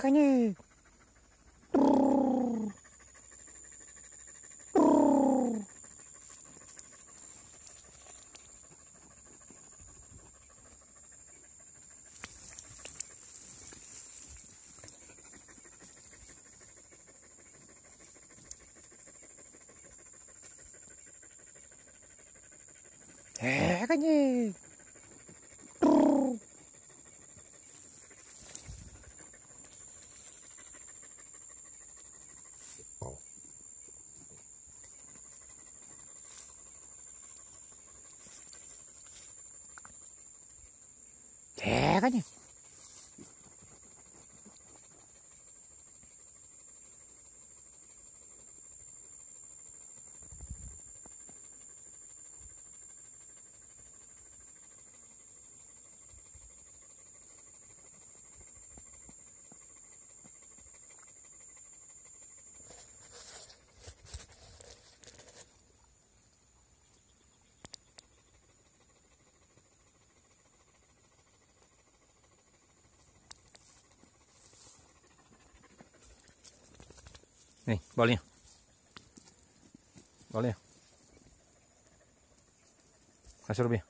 대가니. 대가니. 대가니. Nih, bolnya. Bolnya. Kasih lebih.